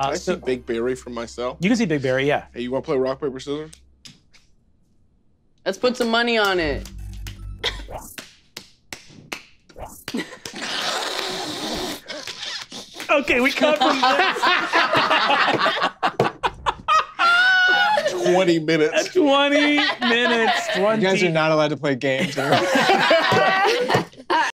Uh, I so see Big Barry from myself? you can see Big Barry, yeah. Hey, you want to play rock paper scissors? Let's put some money on it. Okay, we cut from this. 20 minutes. 20 minutes. 20. You guys are not allowed to play games.